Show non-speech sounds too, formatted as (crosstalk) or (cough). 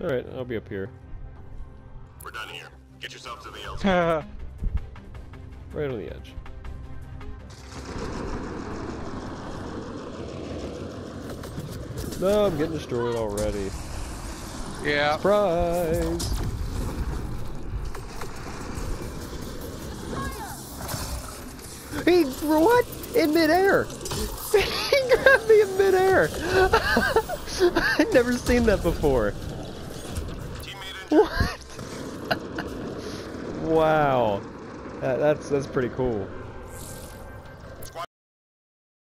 Alright, I'll be up here. We're done here. Get yourself to the (laughs) LZ. right on the edge. No, I'm getting destroyed already. yeah. Surprise! He what? In midair! (laughs) he grabbed me in midair! (laughs) I'd never seen that before. What? (laughs) wow. That, that's that's pretty cool.